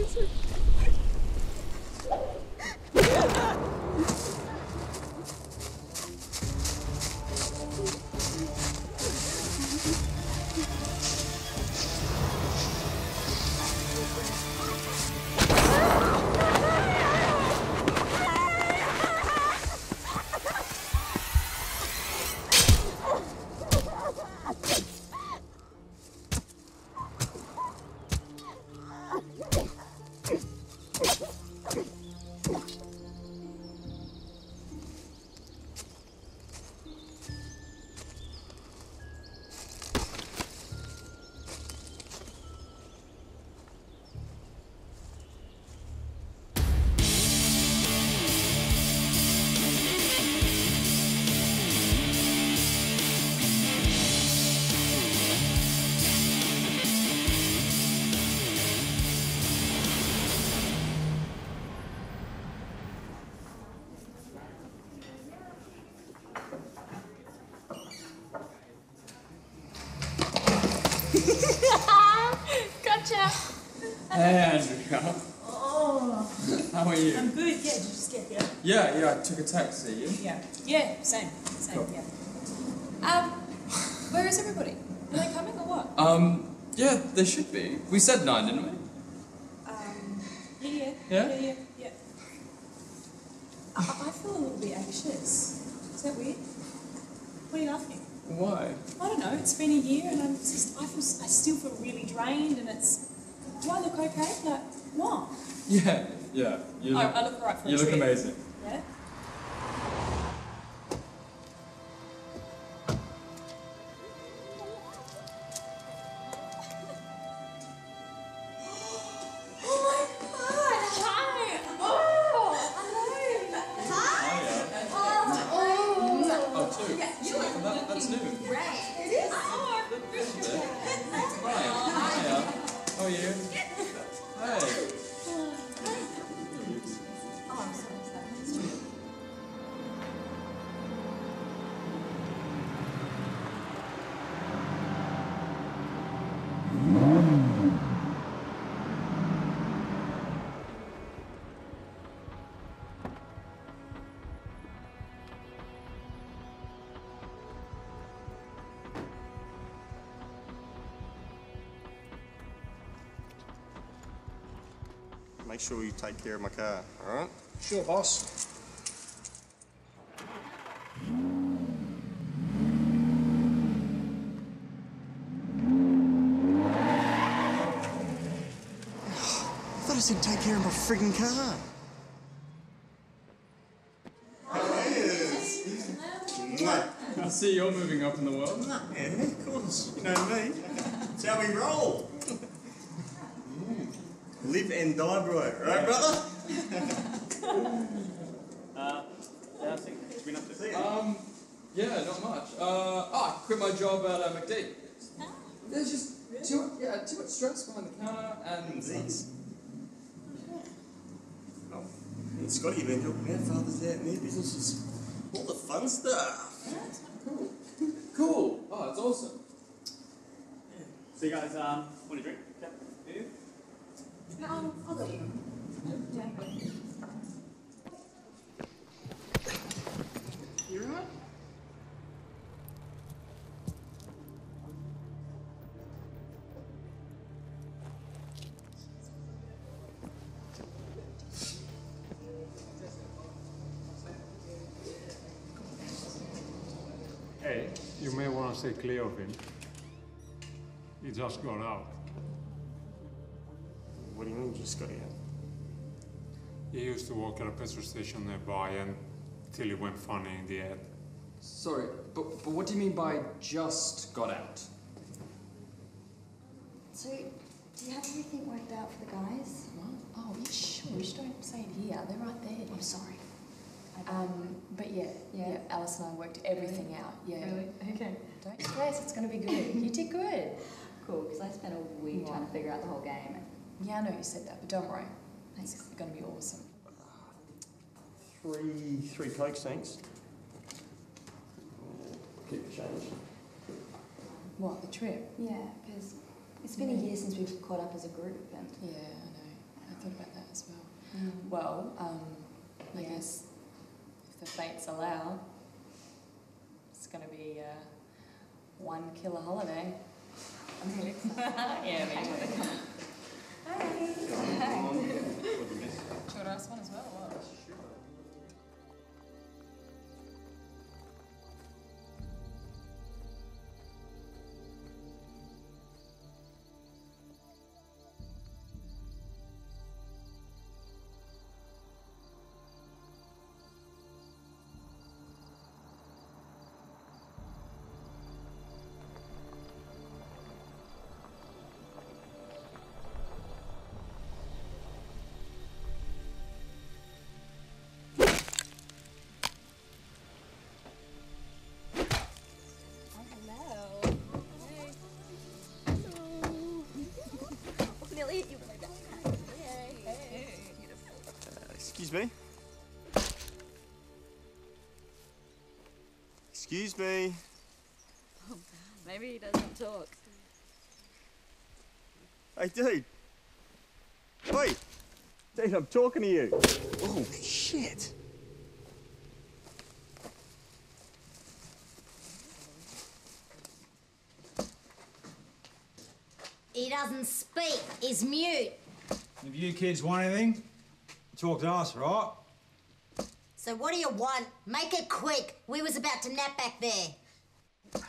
fucking sick. Yeah, yeah, I took a taxi. You? Yeah. Yeah, same. Same, Cool. yeah. Um, where is everybody? Are they coming or what? Um, yeah, they should be. We said nine, didn't we? Um, yeah, yeah. Yeah? Yeah, yeah, yeah. I, I feel a little bit anxious. Is that weird? What are you laughing? Why? I don't know. It's been a year, and I'm just. I feel. I still feel really drained, and it's. Do I look okay? Like what? Yeah, yeah. You I, look, I look alright for you look amazing. Yeah. Make sure you take care of my car, alright? Sure, boss. I thought I said take care of my frigging car. I see you're moving up in the world. Yeah, of course. You know me. It's how we roll. Live and die, bro. Right, brother? Um, yeah, not much. Uh, oh, I quit my job at uh, McD. There's just too, yeah, too much stress behind the counter and. Z's. Oh, and Scotty been helping out fathers out in their businesses. All the fun stuff. Yeah, Cool. Cool. Oh, it's awesome. So you guys um, want a drink? Yeah. Hey, you may want to stay clear of him. He just got out. What do you mean, just got out? He used to work at a petrol station nearby until he went funny in the head. Sorry, but, but what do you mean by just got out? So, do you have everything worked out for the guys? Oh, yeah, shush, don't say it here. They're right there. I'm sorry. Um, but yeah, yeah, Yeah. Alice and I worked everything out. Yeah. Really? Okay. Don't stress, it's going to be good. You did good. Cool, because I spent a week trying to figure out the whole game. Yeah, I know you said that, but don't worry. It's going to be awesome. Three, three cokes, thanks. Keep the change. What, the trip? Yeah, because it's been a year since we've caught up as a group, and Yeah, I know. I thought about that as well. Well, um, I guess if the fates allow, it's going to be uh, one killer holiday. I'm really excited. yeah, me too. Short ass one as well. Excuse me? Oh, Maybe he doesn't talk. Hey, dude. Wait. Dude, I'm talking to you. Oh, shit. He doesn't speak. He's mute. If you kids want anything, talk to us, right? So what do you want? Make it quick. We was about to nap back there.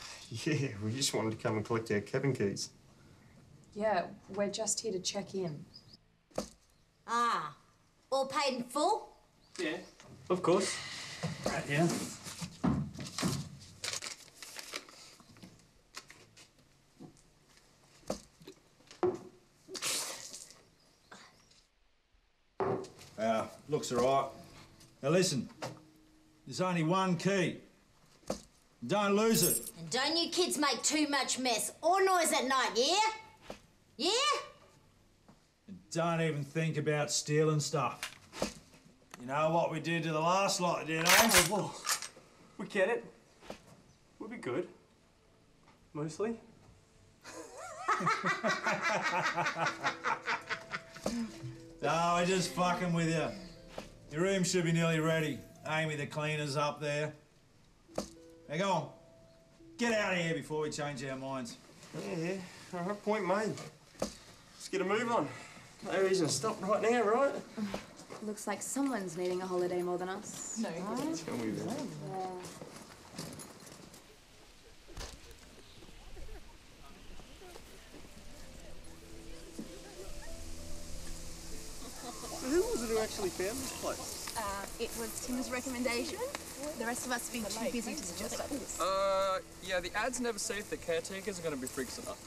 Yeah, we just wanted to come and collect our cabin keys. Yeah, we're just here to check in. Ah, all paid in full? Yeah, of course. Right here. Uh, looks alright. Now listen, there's only one key. Don't lose it. And don't you kids make too much mess or noise at night, yeah? Yeah? And don't even think about stealing stuff. You know what we did to the last lot, did I? Oh, well, we get it. We'll be good. Mostly. No, we're just fucking with you. Your room should be nearly ready. Amy, the cleaner's up there. Now go on. Get out of here before we change our minds. Yeah, yeah. All right, point made. Let's get a move on. No reason to stop right now, right? Looks like someone's needing a holiday more than us. No, Tell me about it. Actually found this place? Uh, it was Tim's recommendation. The rest of us have been too busy to suggest others. Uh, yeah, the ads never say if the caretakers are going to be freaks or not.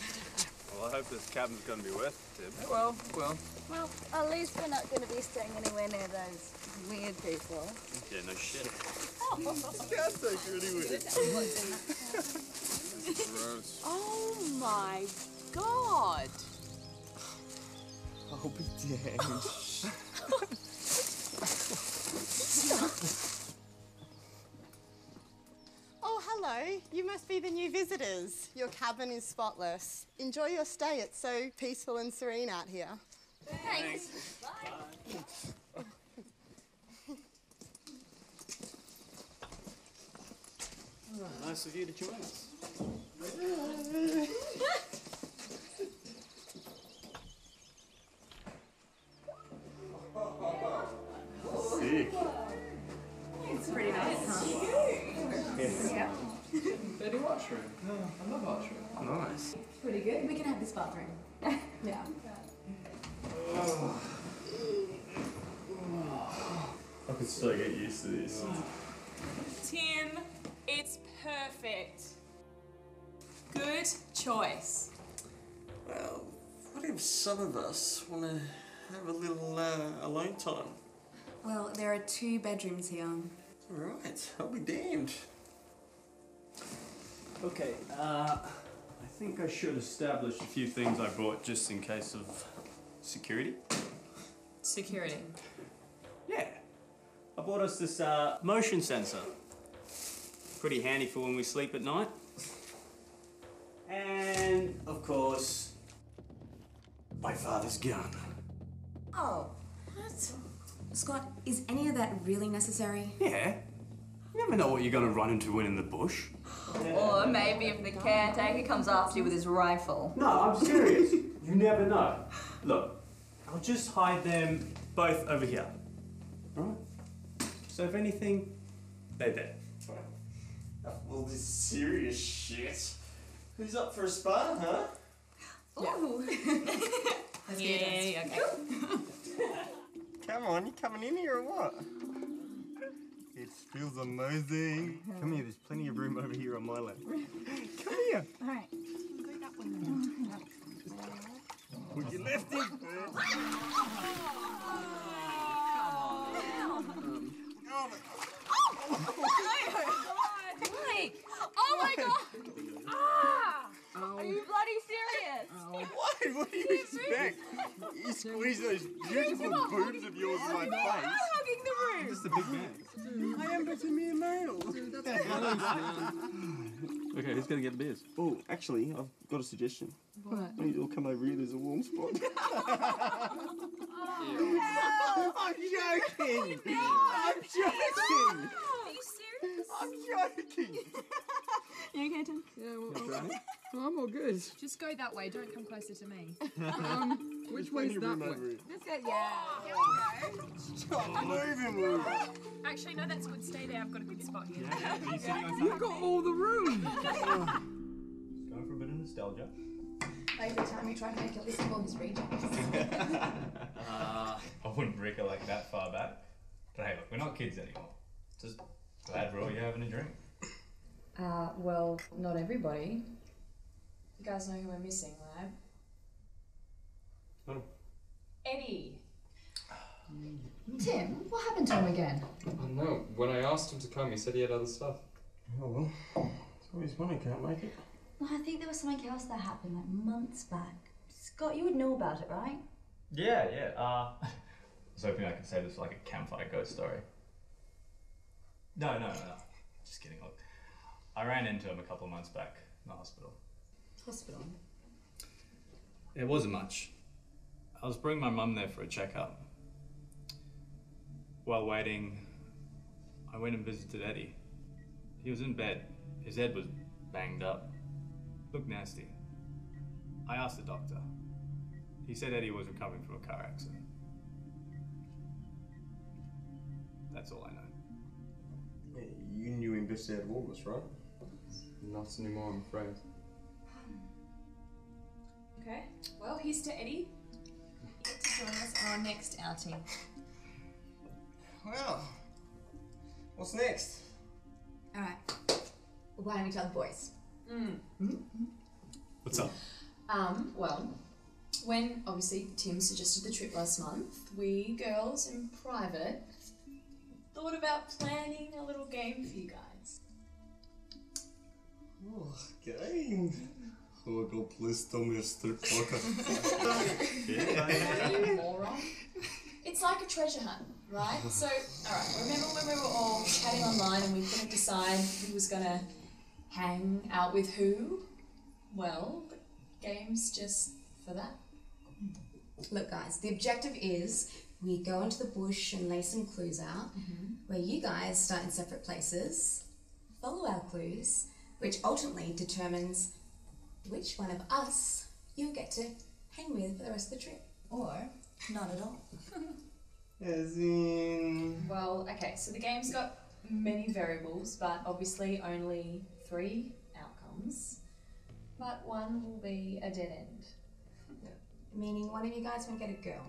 Well, I hope this cabin's going to be worth it, Tim. Well, well. Well, at least we're not going to be staying anywhere near those weird people. Yeah, no shit. Caretaker anyway. Gross. Oh my god! I'll be damned. Oh, hello. You must be the new visitors. Your cabin is spotless. Enjoy your stay. It's so peaceful and serene out here. Thanks. Bye. Nice of you to join us. Sick. It's pretty nice, huh? Yeah. Dirty washroom. I love washroom. Nice. Pretty good. We can have this bathroom. yeah. I can still get used to this. Tim, it's perfect. Good choice. Well, what if some of us want to have a little uh, alone time? Well, there are two bedrooms here. Right, I'll be damned. Okay, uh, I think I should establish a few things I brought just in case of security. Security. Yeah. I bought us this uh, motion sensor. Pretty handy for when we sleep at night. And, of course, my father's gun. Oh. Scott, is any of that really necessary? Yeah. You never know what you're going to run into when in the bush. Or maybe if the caretaker comes after you with his rifle. No, I'm serious. you never know. Look, I'll just hide them both over here. Alright? So if anything, they're there. Well, this serious shit. Who's up for a spa, huh? Ooh. Let's get yeah, okay. Come on, you coming in here or what? It feels amazing. Come here, there's plenty of room over here on my lap. Come here. All right. Put your left in first. Mike! Oh my god! Ah! Are you bloody serious? What? What do you expect? You squeeze those beautiful boobs of yours in my face. hugging the room! Just a big man. I am but a mere male. Okay, who's gonna get the beers? Oh, actually, I've got a suggestion. What? Why don't you all come over here? There's a warm spot. Oh, I'm joking. I'm joking. Are you serious? I'm joking. You okay, Tim? Yeah, well, well, I'm all good. Just go that way. Don't come closer to me. Um, which way is that way? This guy, yeah. Stop moving, Lou. Actually, no, that's good. Stay there. I've got a good spot here. Are you sitting on You've got all the room. Going for a bit of nostalgia. Every time you try to make a list of all his regions. Uh, I wouldn't recollect that far back. But hey, look, we're not kids anymore. Just glad we're all here having a drink. Uh, well, not everybody. You guys know who we're missing, right? Oh. Eddie. Tim, what happened to him again? I know. When I asked him to come, he said he had other stuff. Oh well. It's always one who can't make it. Well, I think there was something else that happened like months back. Scott, you would know about it, right? Yeah, yeah. Uh, I was hoping I could say this like a campfire ghost story. No, no, no, no. Just kidding. Look, I ran into him a couple of months back in the hospital. Hospital. It wasn't much. I was bringing my mum there for a checkup. While waiting, I went and visited Eddie. He was in bed. His head was banged up. Looked nasty. I asked the doctor. He said Eddie was recovering from a car accident. That's all I know. Yeah, you knew him best out of all of us, right? Not anymore, I'm afraid. Okay. Well, here's to Eddie. You get to join us on our next outing. Well, what's next? All right. Why don't we tell the boys? Mm. What's up? Um, well, when obviously Tim suggested the trip last month, we girls in private thought about planning a little game for you guys. Oh, game. Oh, God, please tell me a strip poker. It's like a treasure hunt, right? So, alright, remember when we were all chatting online and we couldn't decide who was gonna hang out with who? Well, the game's just for that. Look, guys, the objective is we go into the bush and lay some clues out, mm-hmm. where you guys start in separate places, follow our clues, which ultimately determines which one of us you'll get to hang with for the rest of the trip. Or not at all. As in. Well, okay, so the game's got many variables, but obviously only three outcomes. But one will be a dead end. Meaning one of you guys won't get a girl.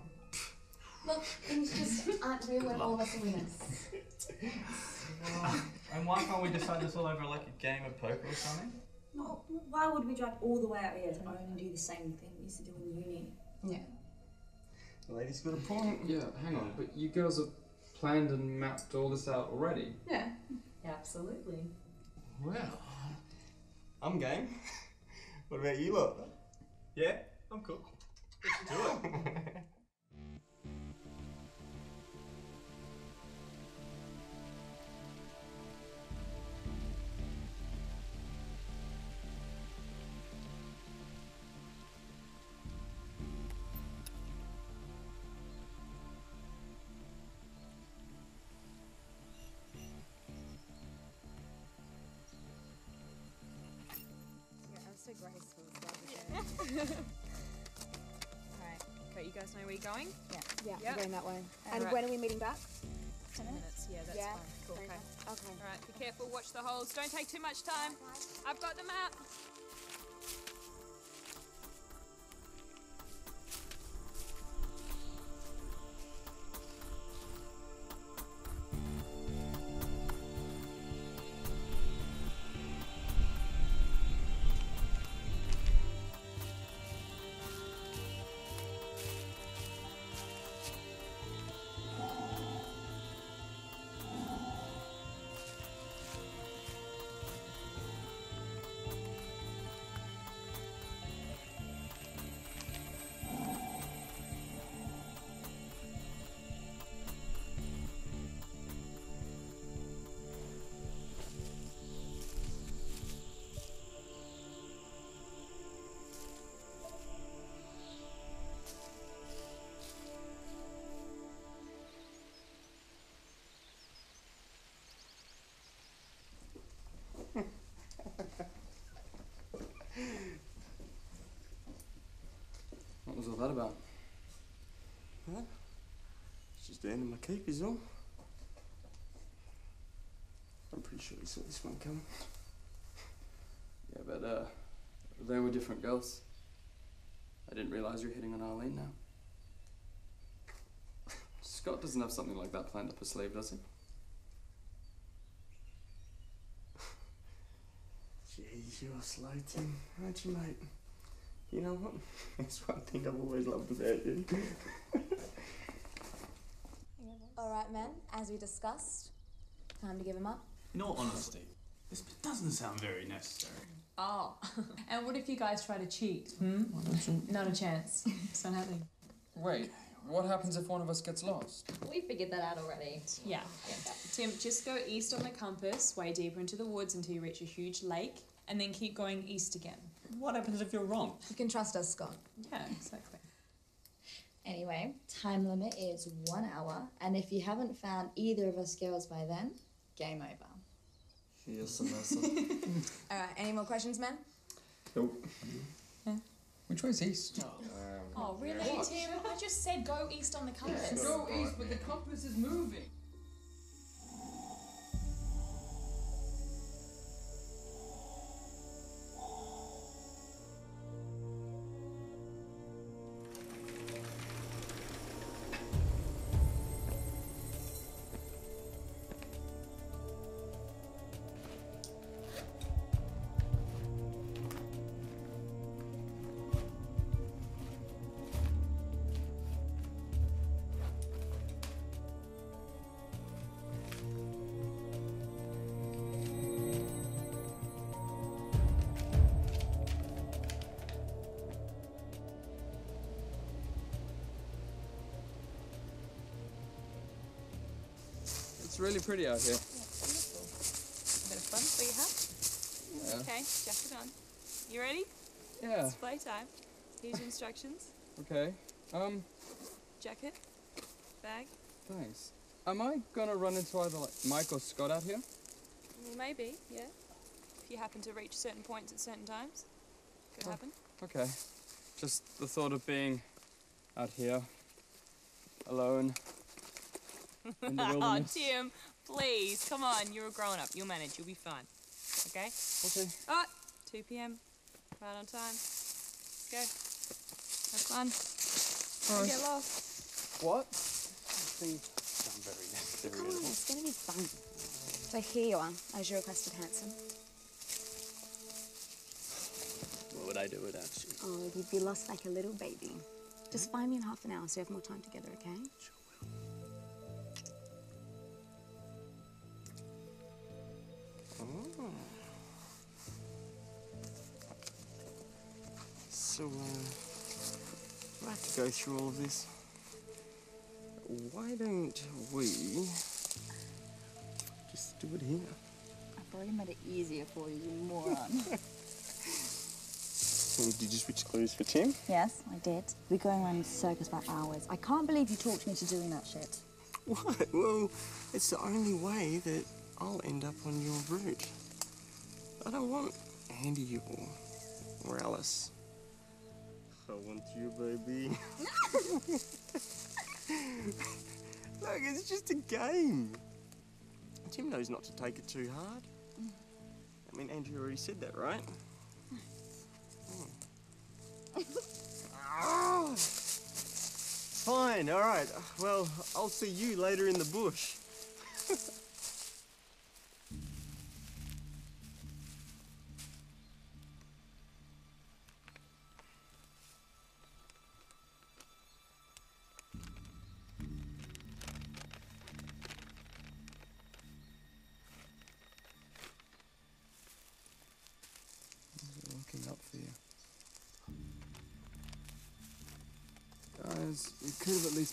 Look, things just aren't real when all of us are winners. And why can't we decide this all over like a game of poker or something? Well, why would we drive all the way out here to only do the same thing we used to do in uni? Yeah. The lady's got a point. Yeah, hang on, but you girls have planned and mapped all this out already. Yeah, absolutely. Well, I'm game. What about you lot? Yeah, I'm cool. Let's do it. Alright. Okay, you guys know where you're going? Yeah. Yeah, we're going that way. And Alright. when are we meeting back? Ten minutes. Yeah, that's Yeah? fine. Cool. Okay. Okay. Alright, be careful, watch the holes. Don't take too much time. I've got the map. Was that about? Huh? It's just the end of my keep is all. I'm pretty sure you saw this one coming. Yeah, but uh, they were different girls. I didn't realize you were hitting on Arlene now. Scott doesn't have something like that planned up his sleeve, does he? Jeez, you're slow, Tim, aren't you, mate? You know what? That's one thing I've always loved about you. All right, men, as we discussed, time to give him up. In all honesty, this doesn't sound very necessary. Oh, and what if you guys try to cheat? Hmm? Not a chance. It's not happening. Wait, what happens if one of us gets lost? We figured that out already. Yeah. Tim, just go east on the compass, way deeper into the woods until you reach a huge lake, and then keep going east again. What happens if you're wrong? You can trust us, Scott. Yeah, exactly. Anyway, time limit is one hour, and if you haven't found either of us girls by then, game over. Yes, Samantha. All right, any more questions, man? nope. Which way's east? Oh, oh really, Tim? I just said go east on the compass. Go east, but the compass is moving. It's really pretty out here. Bit of fun for you, huh? Yeah. Okay, jacket on. You ready? Yeah. It's playtime. Here's your instructions. Okay. Um, Jacket. Bag. thanks. Am I gonna run into either like Mike or Scott out here? Well, maybe, yeah. If you happen to reach certain points at certain times. Could Oh. happen. Okay. Just the thought of being out here alone in the oh. Tim, please, come on. You're a grown up. You'll manage. You'll be fine. Okay? Okay. Oh, 2 p.m. Right on time. Let's go. Have fun. Don't get lost. What? Very. Come on, it's gonna be fun. So here you are, as you requested, handsome. What would I do without you? Oh, you'd be lost like a little baby. Just find me in half an hour so we have more time together, okay? Oh. Go through all of this? Why don't we just do it here? I've already made it easier for you, you moron. Did you switch clothes for Tim? yes, I did. We're going around in circus for hours. I can't believe you talked me into doing that shit. What? Well, it's the only way that I'll end up on your route. I don't want Andy or Or Alice. I want you, baby. Look, it's just a game. Tim knows not to take it too hard. I mean, Andrew already said that, right? Oh. Fine, all right. Well, I'll see you later in the bush.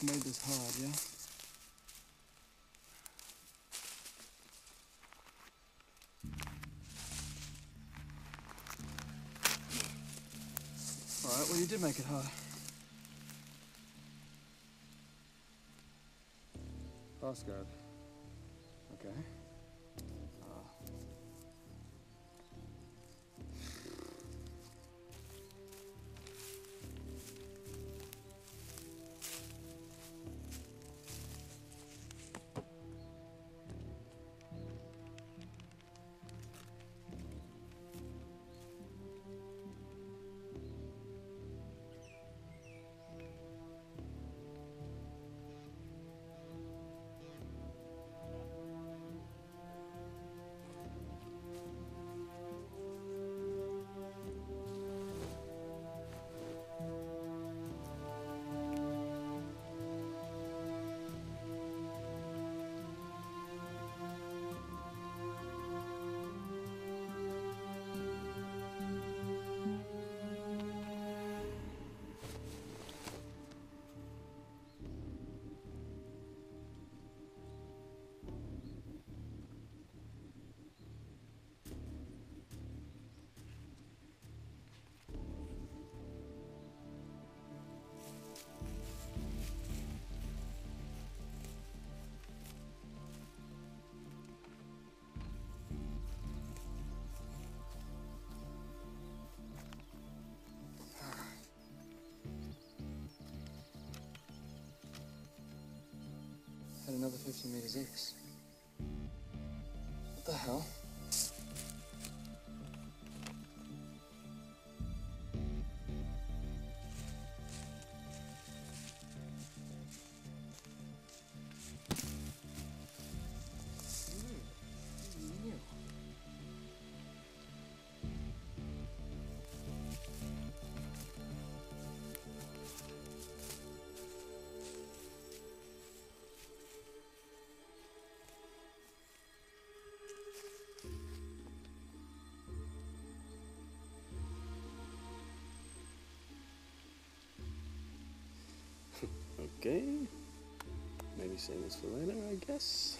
made this hard, yeah? Alright, well, you did make it hard. Pass guard. Okay. Another 50 meters X. What the hell? Okay. Maybe save this for later, I guess.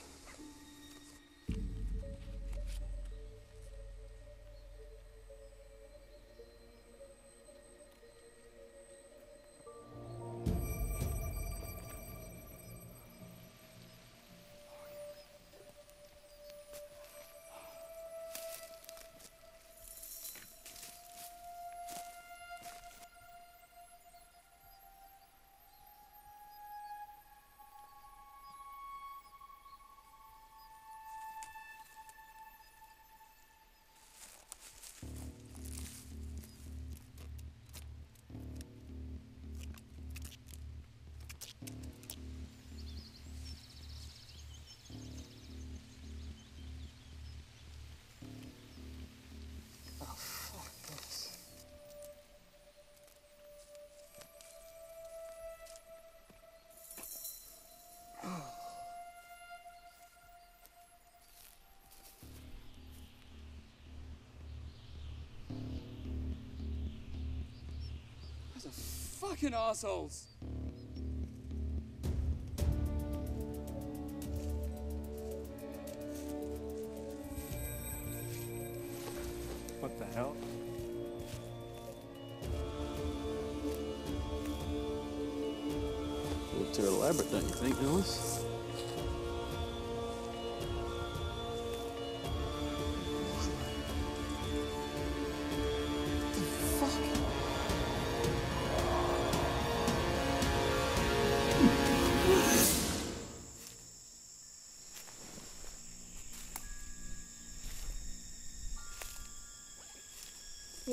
Fucking assholes.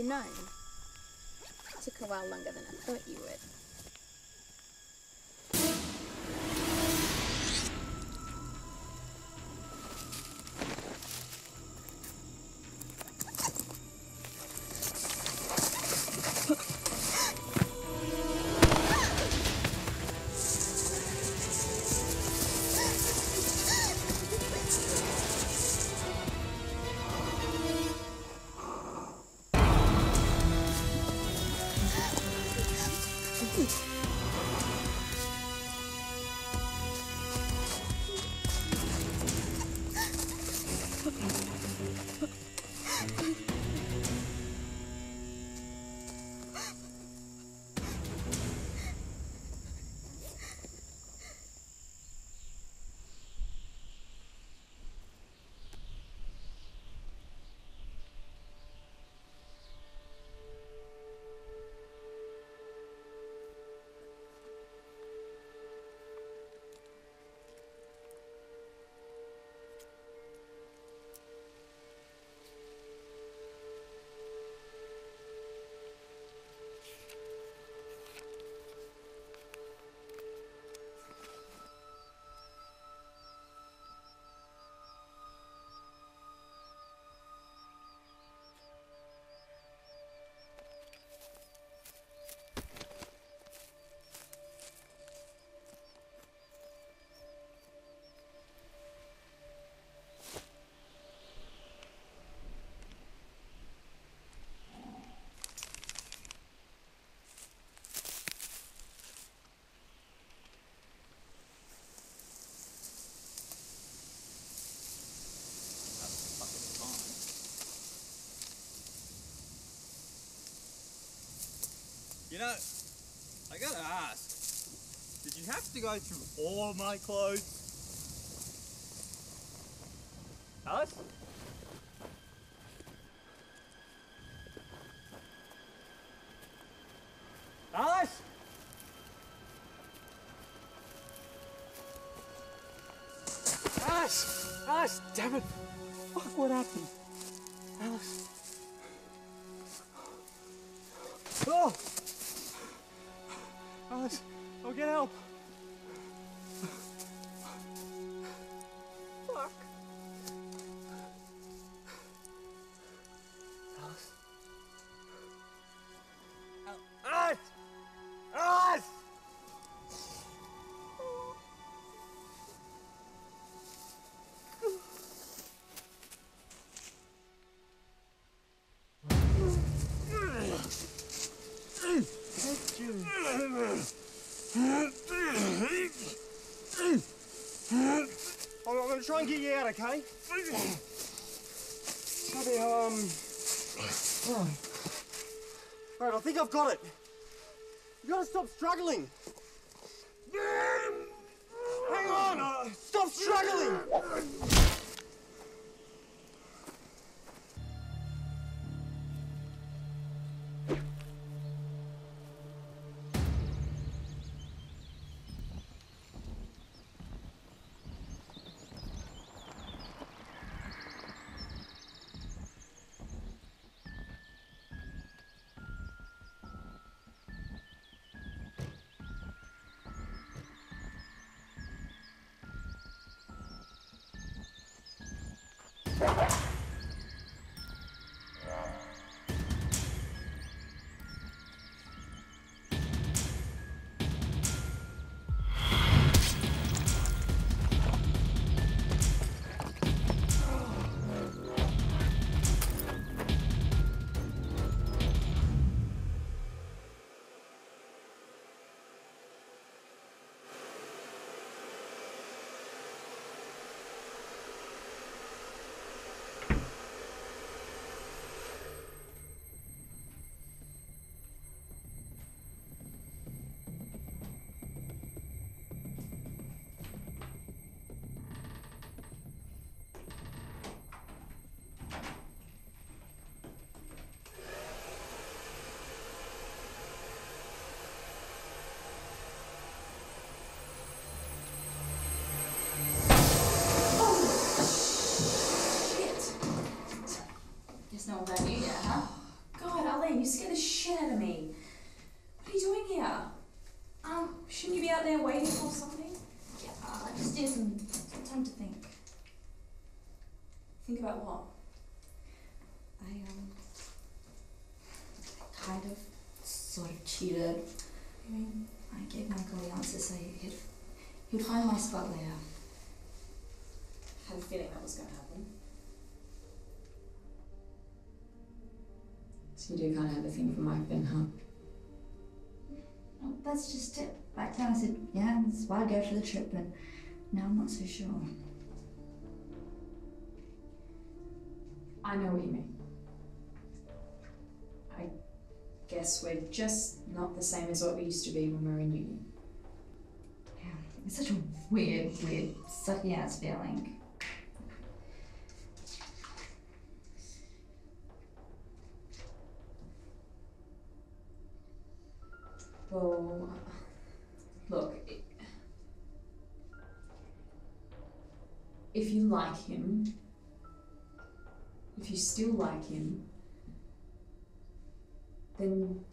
29. Took a while longer than I thought you would. You know, I gotta ask, did you have to go through all my clothes? Alice? Alice? And get you out, okay? Um. Right, I think I've got it. You gotta stop struggling. Hang on! uh, stop struggling! Sort of cheated. I mean, I gave Michael the answer so he'd, he'd find my spot later. Had a feeling that was going to happen. So you do kind of have a thing for Mike then, huh? Well, that's just it. Back then I said, yeah, that's why I'd go for the trip, but now I'm not so sure. I know what you mean. Guess we're just not the same as what we used to be when we were in uni. Yeah, It's such a weird, weird, sucky ass feeling. Well, look, if you like him, if you still like him, then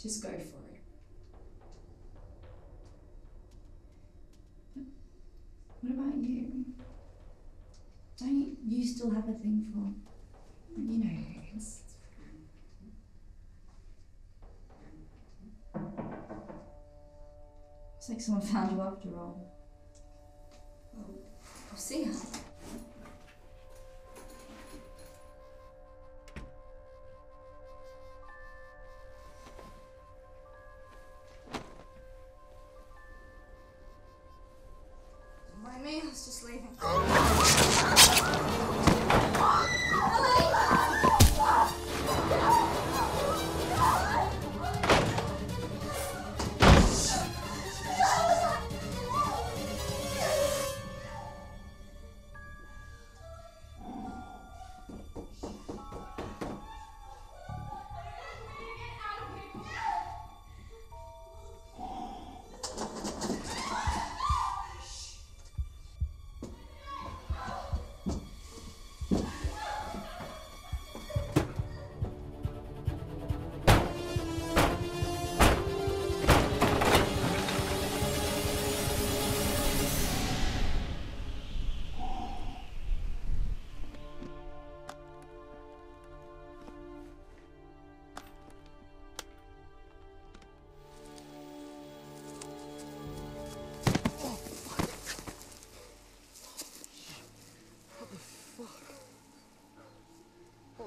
just go for it. What about you? Don't you still have a thing for, you know, it's It's like someone found you after all. Well, I'll see her.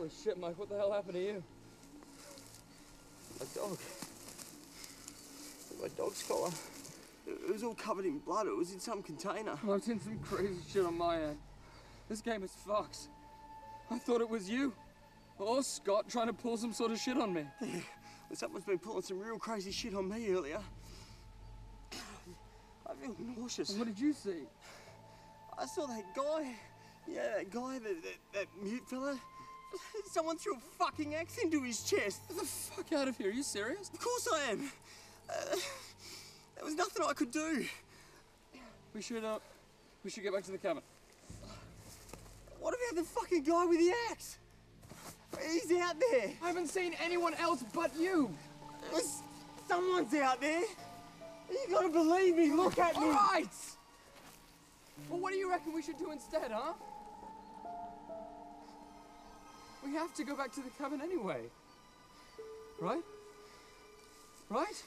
Holy shit, Mike, what the hell happened to you? A dog. My dog's collar. It was all covered in blood. It was in some container. I've seen some crazy shit on my end. This game is fucked. I thought it was you. Or Scott trying to pull some sort of shit on me. Yeah, well, someone's been pulling some real crazy shit on me earlier. I feel nauseous. What did you see? I saw that guy. Yeah, that guy, that, that, that mute fella. Someone threw a fucking axe into his chest. Get the fuck out of here. Are you serious? Of course I am. Uh, there was nothing I could do. We should, uh, we should get back to the cabin. What about the fucking guy with the axe? He's out there. I haven't seen anyone else but you. There's- Someone's out there. You gotta believe me. Look at me. All right. Well, what do you reckon we should do instead, huh? We have to go back to the cabin anyway. Right? Right?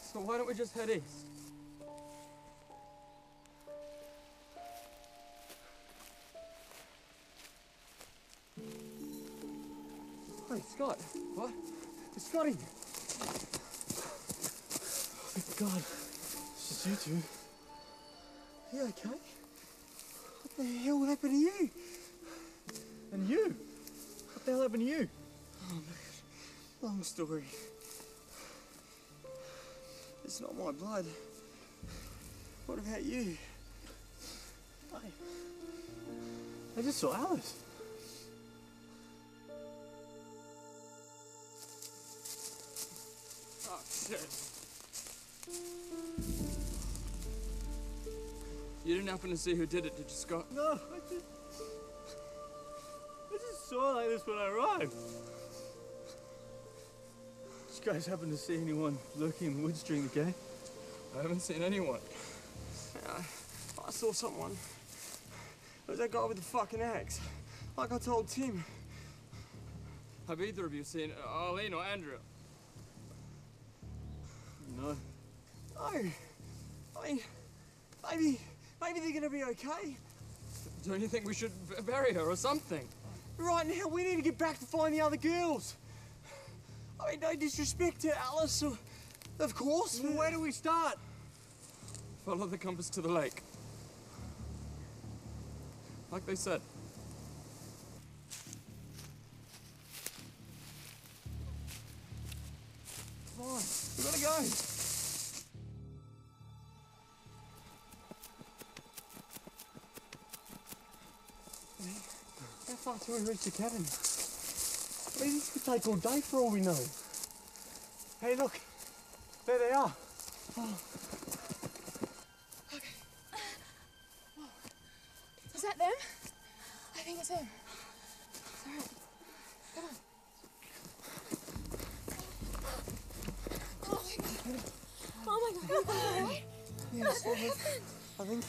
So why don't we just head east? Hey, Scott. What? It's Scotty! Thank God. It's just you two. You okay? What the hell happened to you? And you? What the hell happened to you? Oh, man. Long story. It's not my blood. What about you? I just saw Alice. Oh, shit. You didn't happen to see who did it, did you, Scott? No, I just. I just saw like this when I arrived. Did you guys happen to see anyone lurking in the woods during the game? I haven't seen anyone. I, I saw someone. Where's that guy with the fucking axe? Like I told Tim. Have either of you seen uh, Arlene or Andrea? No. No. I mean, maybe, maybe they're gonna be okay. Don't you think we should bury her or something? Right now, we need to get back to find the other girls. I mean, no disrespect to Alice, or, of course. Well, where do we start? Follow the compass to the lake. Like they said. Come on, we gotta go. Till we reach the cabin? I mean, this could take all day for all we know. Hey, look. There they are. Oh. Okay. Whoa. Is that them? I think it's them. It's alright. Come on. Oh my god. Oh my god. Yes, I think. I think.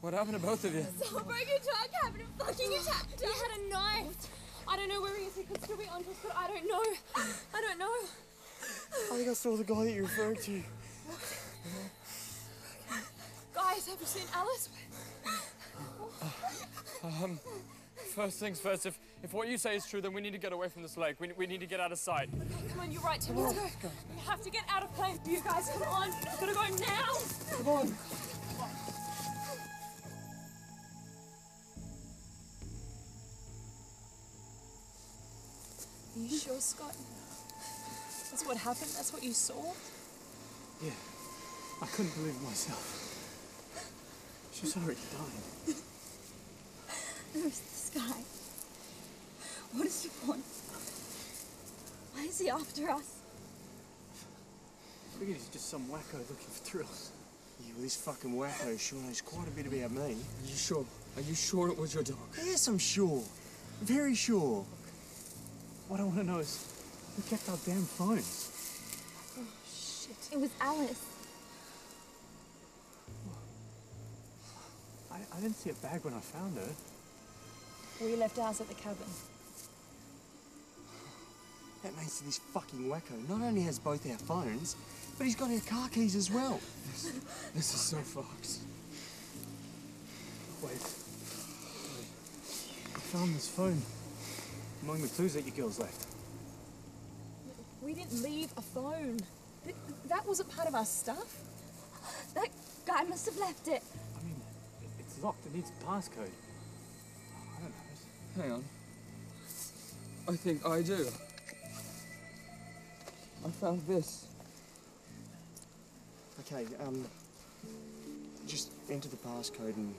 What happened to both of you? Someone broke into our cabin and fucking attacked us. He had a knife. I don't know where he is. He could still be onto us, but I don't know. I don't know. I think I saw the guy that you're referring to. Guys, have you seen Alice? Um, first things first, if, if what you say is true, then we need to get away from this lake. We, we need to get out of sight. Okay, Come on, you're right, Tim. Let's go. We have to get out of plane. You guys, come on. We've got to go now. Come on. Scott? That's what happened? That's what you saw? Yeah. I couldn't believe it myself. She's already dying. Who's this guy? What does he want? Why is he after us? I figured he's just some wacko looking for thrills. Yeah, well, this fucking wacko sure knows quite a bit about me. Are you sure? Are you sure it was your dog? Yes, I'm sure. Very sure. What I want to know is who kept our damn phones? Oh, shit. It was Alice. I, I didn't see a bag when I found her. We left ours at the cabin. That means this fucking wacko not only has both our phones, but he's got our car keys as well. This is so fucked. Wait. I found this phone among the clues that you girls left. We didn't leave a phone. Th- that wasn't part of our stuff. That guy must have left it. I mean, it's locked. It needs a passcode. I don't know. Hang on. I think I do. I found this. Okay, um, just enter the passcode and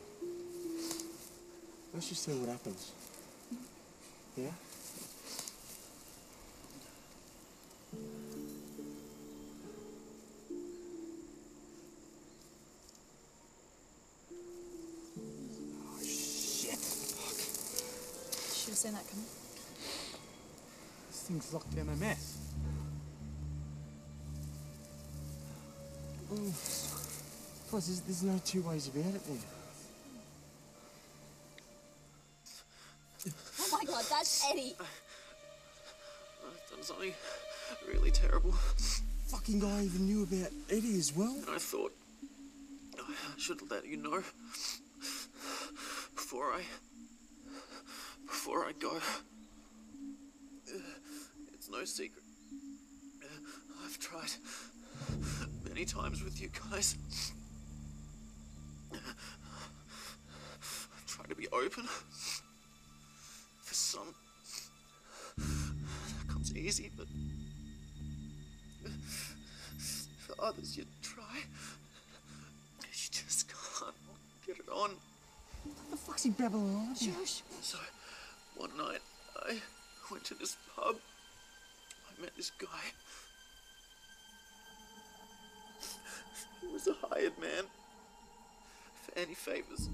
let's just see what happens. Yeah? Seen that coming. This thing's locked down a mess. Oh, plus, there's, there's no two ways about it then. Oh my god, that's Eddie. I've done something really terrible. Fucking guy even knew about Eddie as well. And I thought I should let you know before I before I go. It's no secret. I've tried many times with you guys. I've tried to be open. For some, that comes easy, but for others, you try. You just can't get it on. What the fuck's he babbling on? Shush. So, one night, I went to this pub. I met this guy. He was a hired man for any favors.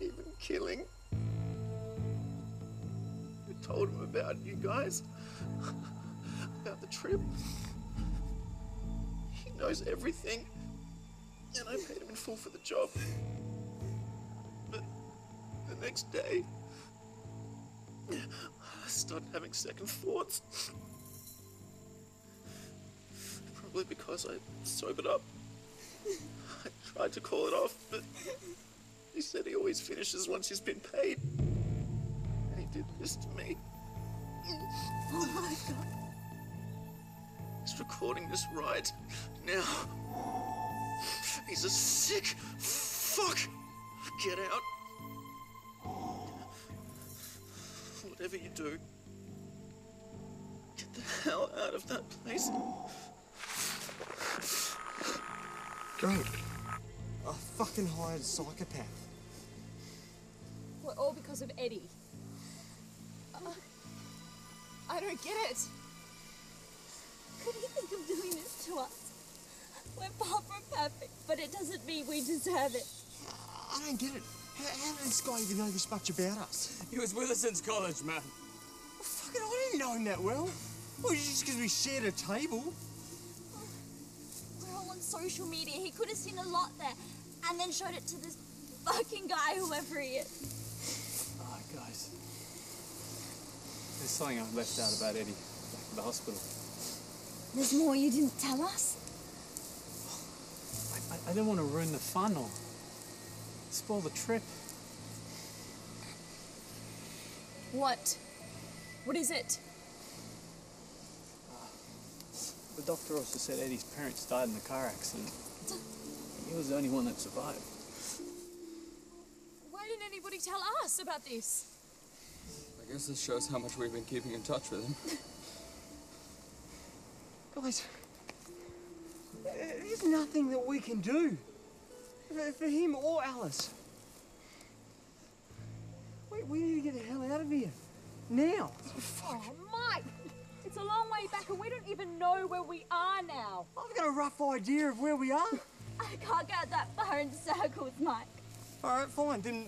Even killing. I told him about you guys, about the trip. He knows everything, and I paid him in full for the job. Next day, I started having second thoughts. Probably because I sobered up. I tried to call it off, but he said he always finishes once he's been paid. And he did this to me. Oh my god. He's recording this right now. He's a sick fuck. Get out. Whatever you do, get the hell out of that place. Go. A fucking hired psychopath. Well, all because of Eddie. Uh, I don't get it. Could he think of doing this to us? We're far from perfect, but it doesn't mean we deserve it. I don't get it. How, how did this guy even know this much about us? He was with us since college, man. Fucking, I didn't know him that well. Well, just because we shared a table. We're all on social media. He could have seen a lot there and then showed it to this fucking guy, whoever he is. Alright, guys. There's something I left out about Eddie back at the hospital. There's more you didn't tell us? I, I, I didn't want to ruin the fun or spoil the trip. What? What is it? The doctor also said Eddie's parents died in a car accident. He was the only one that survived. Why didn't anybody tell us about this? I guess this shows how much we've been keeping in touch with him. Guys, uh, there's nothing that we can do for, for him or Alice. Wait, we need to get the hell out of here. Now. Oh, Mike! It's a long way back and we don't even know where we are now. I've got a rough idea of where we are. I can't go that far in circles, Mike. All right, fine. Then,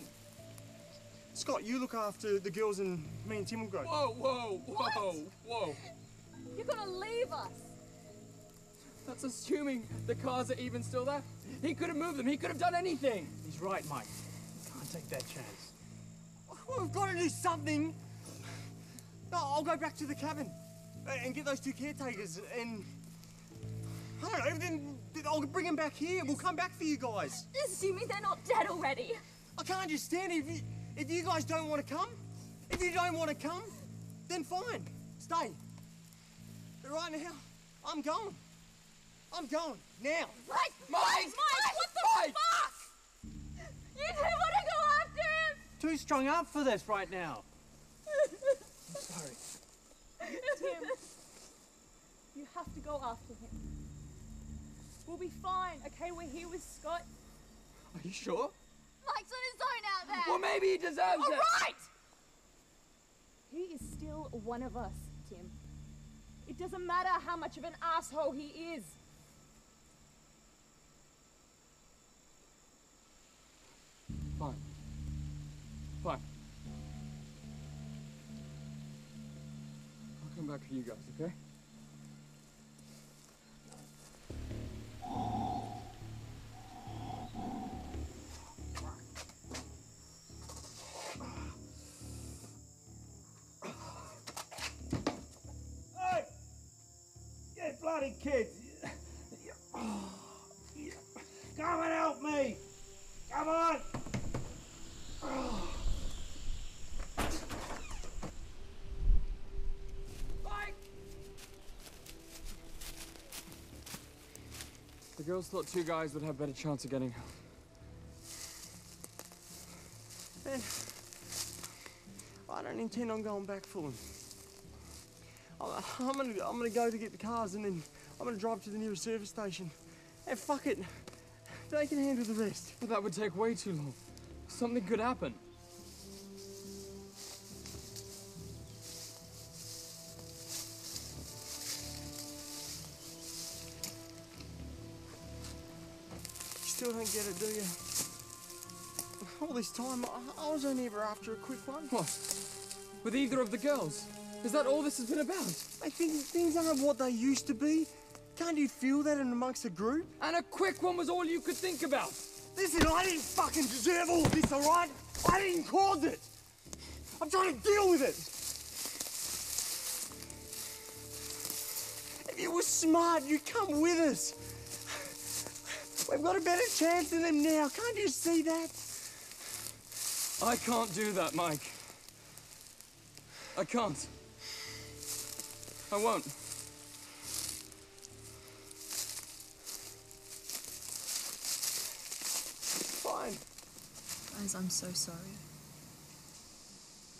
Scott, you look after the girls and me and Tim will go. Whoa, whoa, whoa, whoa. You're gonna leave us. That's assuming the cars are even still there. He could have moved them. He could have done anything. He's right, Mike. Can't take that chance. We've got to do something. No, I'll go back to the cabin uh, and get those two caretakers and. I don't know, then I'll bring them back here. We'll come back for you guys. Assuming they're not dead already. I can't understand it. If you, if you guys don't want to come, if you don't want to come, then fine. Stay. But right now, I'm going. I'm going. Now. Mike! Mike! Mike! What the Mike! fuck? You do want to go after him? Too strung up for this right now. I'm sorry. Tim, you have to go after him. We'll be fine, okay? We're here with Scott. Are you sure? Mike's on his own out there. Well, maybe he deserves All it. right! He is still one of us, Tim. It doesn't matter how much of an asshole he is. Fine. Fine. I'll come back for you guys, okay? Hey! You bloody kids! Come and help me! Come on! The girls thought two guys would have better chance of getting help. Eh. Man, I don't intend on going back for them. I'm gonna, I'm gonna go to get the cars and then I'm gonna drive to the nearest service station. And fuck it, they can handle the rest. But that would take way too long. Something could happen. Get it, do you? All this time, I, I was only ever after a quick one. What? With either of the girls? Is that all this has been about? I think things aren't what they used to be. Can't you feel that in amongst a group? And a quick one was all you could think about. Listen, I didn't fucking deserve all this, alright? I didn't cause it. I'm trying to deal with it. If you were smart, you'd come with us. We've got a better chance than them now. Can't you see that? I can't do that, Mike. I can't. I won't. Fine. Guys, I'm so sorry.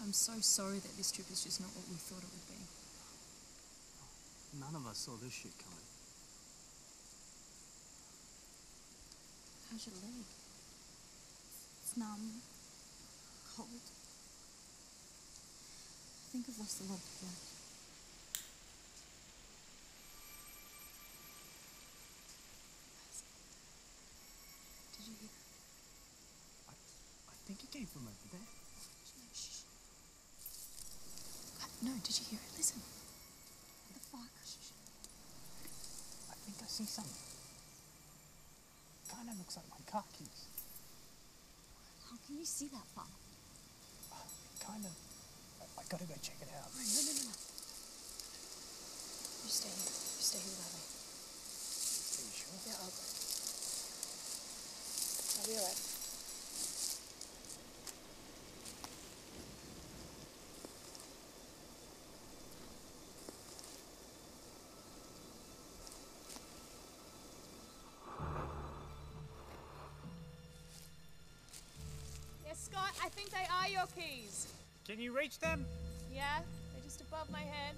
I'm so sorry that this trip is just not what we thought it would be. None of us saw this shit coming. How's your leg? It's numb, cold. I think I've lost a lot of blood. Did you hear? I I think it came from over there. Shh. God, No, did you hear it? Listen. What the fuck? I think I see something. Kinda looks like my car keys. How can you see that far? Kind of. I, I gotta go check it out. No, no, no, no. You stay here. You stay here without me. Are you sure? Yeah, I'll go. I'll be alright. I think they are your keys. Can you reach them? Yeah, they're just above my head.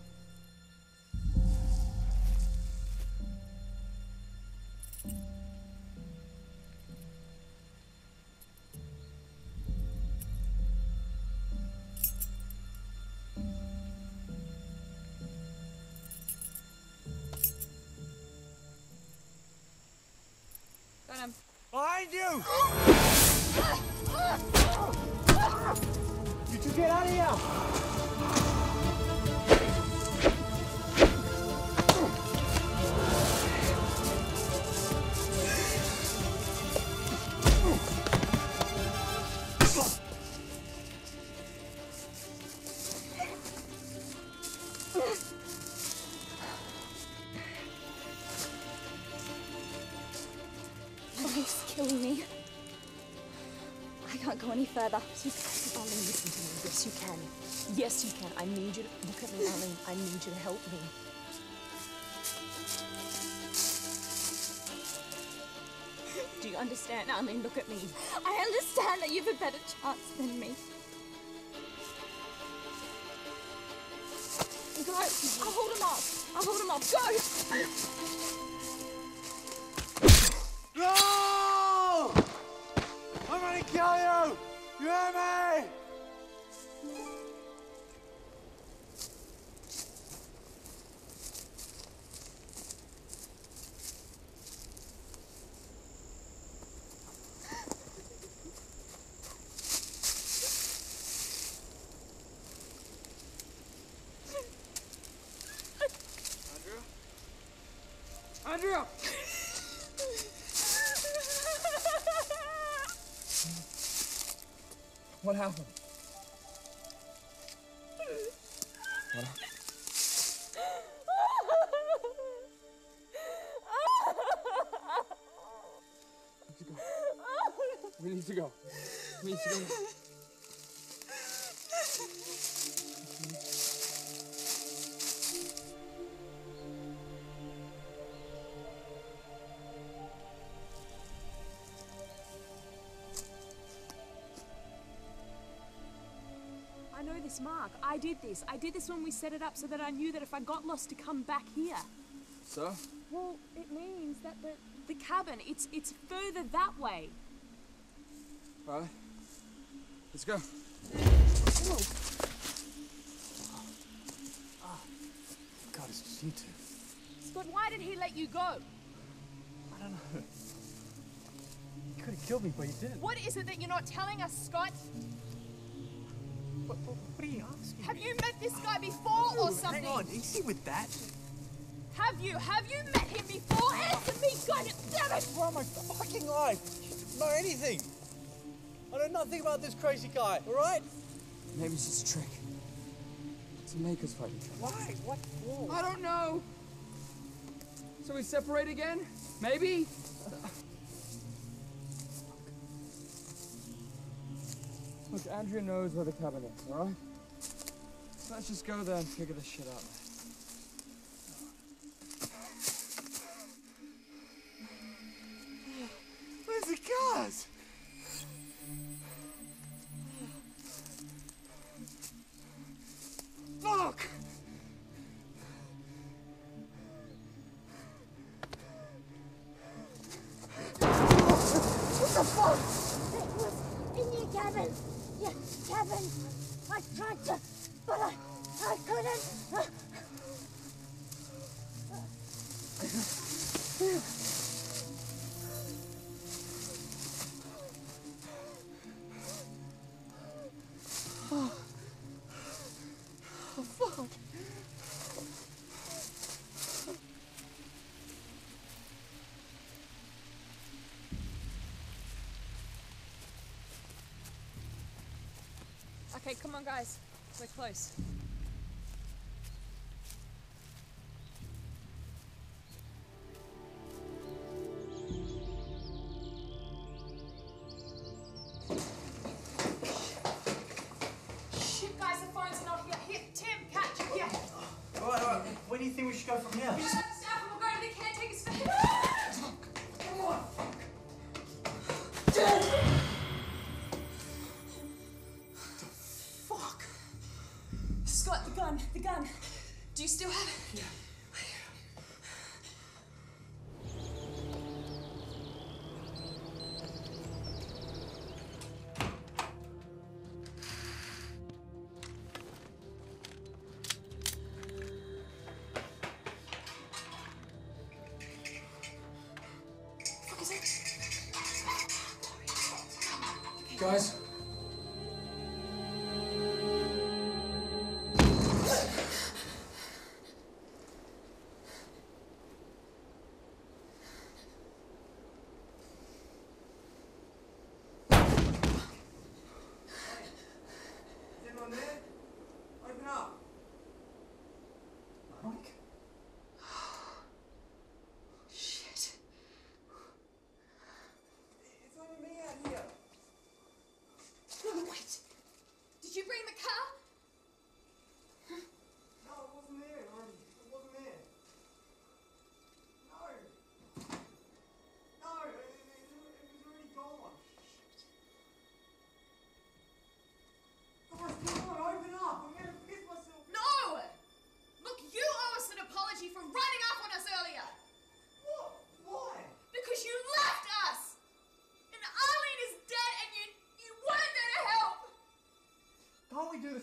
Got him. Behind you! Two get out of here! Yes, you can. I need you to look at me, Arlene. I need you to help me. Do you understand, Arlene? Look at me. I understand that you've a better chance than me. Go. I'll hold him off. I'll hold him off. Go. No! I'm gonna kill you! You hear me? Andrea! What happened? What happened? We need to go. We need to go. I I did this. I did this when we set it up so that I knew that if I got lost to come back here. So? Well, it means that the the cabin, it's it's further that way. Alright. Let's go. Oh God, it's just you two. Scott, why did he let you go? I don't know. You could have killed me, but you didn't. What is it that you're not telling us, Scott? What, what, what are you asking Have you met this guy before or something? Hang on, easy with that. Have you? Have you met him before? Answer me, God damn it! For my fucking life. know anything. I know nothing about this crazy guy, alright? Maybe it's just a trick. To make us fight each other. Why? What for? I don't know. So we separate again? Maybe? Look, Andrea knows where the cabin is, alright? Let's just go there and figure this shit out. Okay, come on, guys. We're close.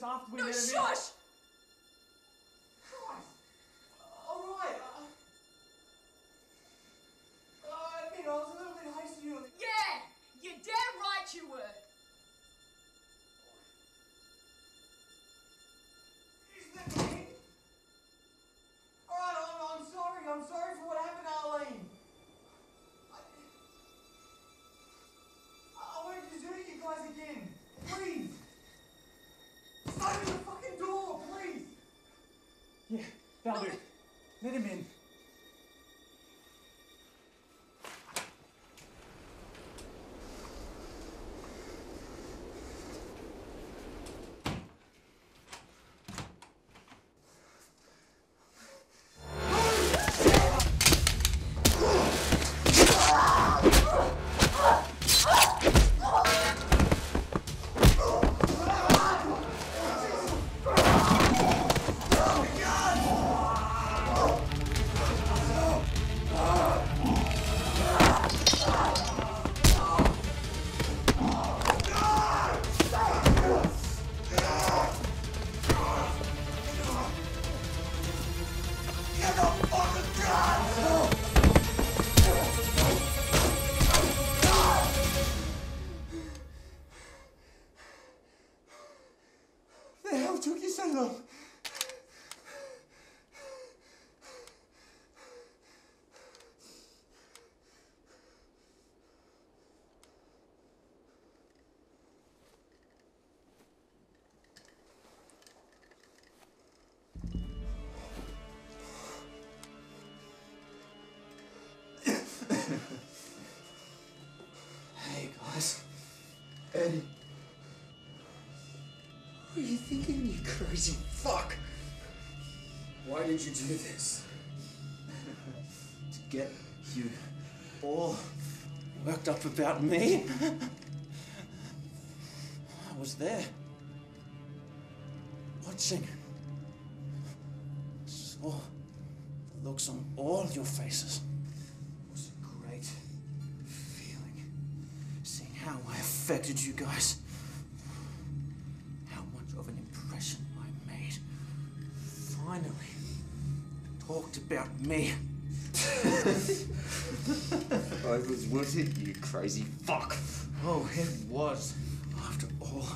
Can't we this after we No, shush! Yeah, crazy fuck? Why did you do this? to get you all worked up about me? I was there. Watching. Saw the looks on all your faces. Was it, you crazy fuck. Oh, it was. After all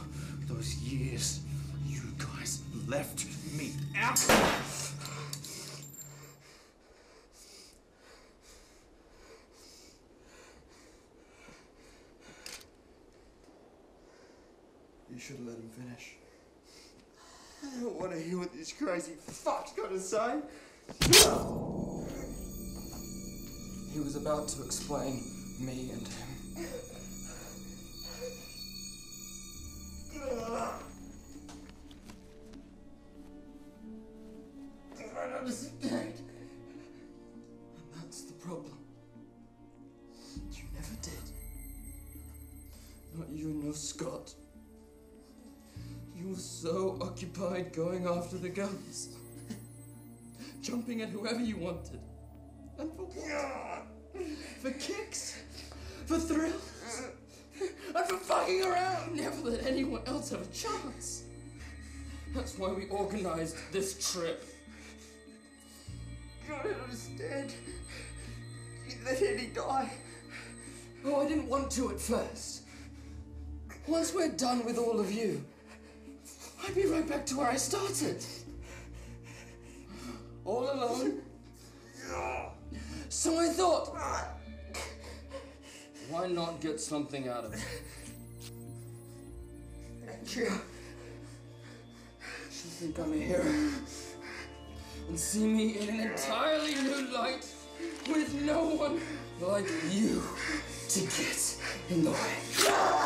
those years, you guys left me out. You should have let him finish. I don't want to hear what this crazy fuck's got to say. He was about to explain me and him. I don't understand. And that's the problem. You never did. Not you nor Scott. You were so occupied going after the guns. Jumping at whoever you wanted. And for what? For kicks? For thrills? And for fucking around! Never let anyone else have a chance. That's why we organized this trip. I don't understand. You let Eddie die. Oh, I didn't want to at first. Once we're done with all of you, I'd be right back to where I started. All alone. So I thought, why not get something out of it? And you should think I'm a hero and see me in an entirely new light with no one like you to get in the way.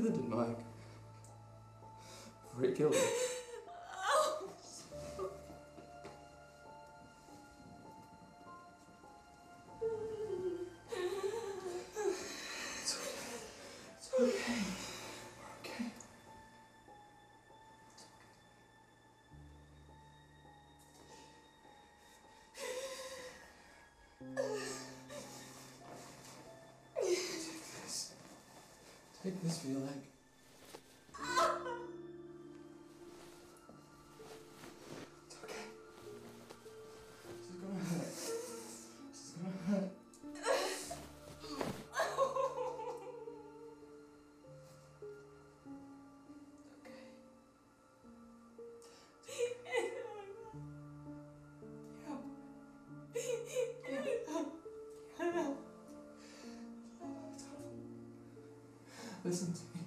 You're the demonic. Rick Take feel for Listen to me.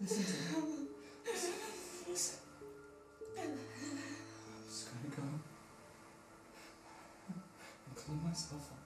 Listen to me. Listen. I'm just gonna go and clean myself up.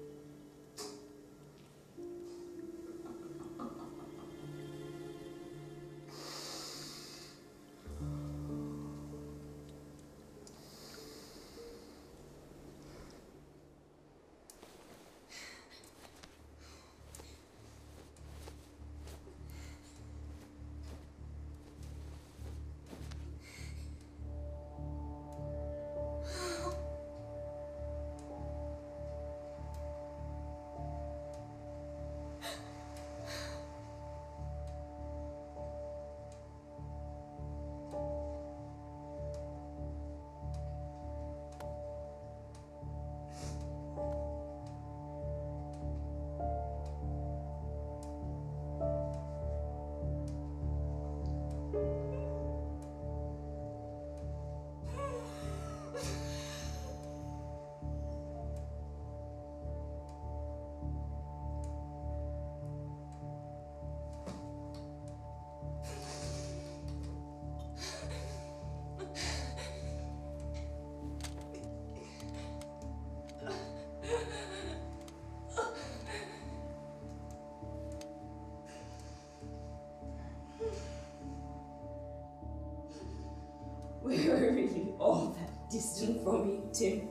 really all that distant from me, Tim.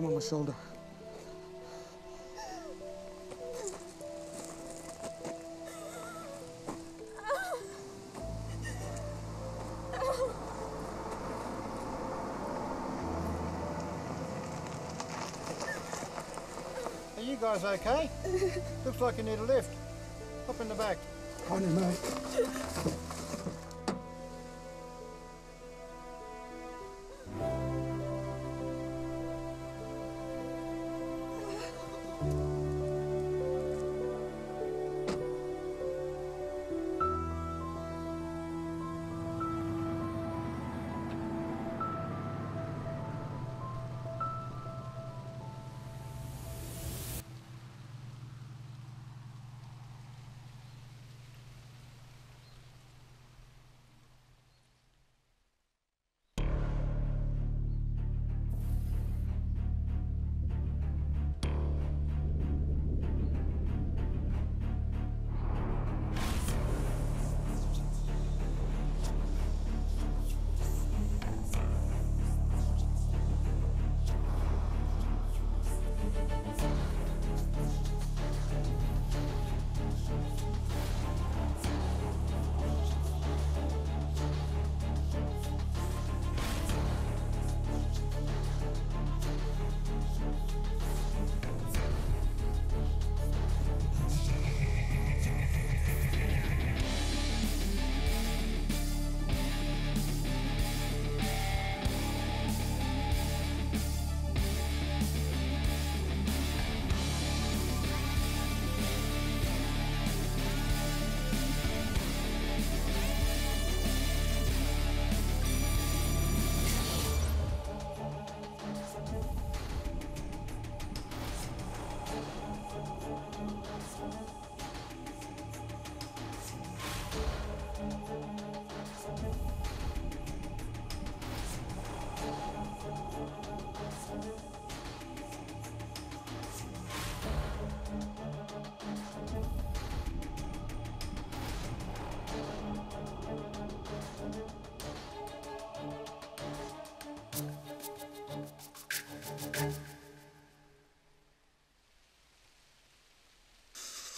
down on my shoulder. Are you guys okay? Looks like you need a lift. Up in the back. I don't.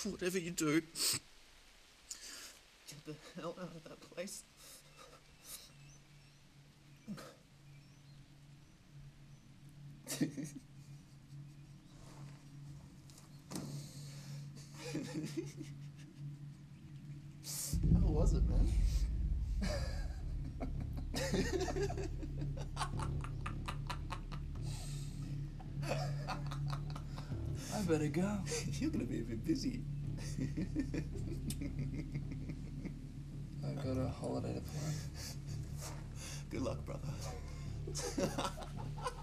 Whatever you do, get the hell out of that place. How was it, man? I better go. You're gonna be a bit busy. I've got a holiday to plan. Good luck, brother.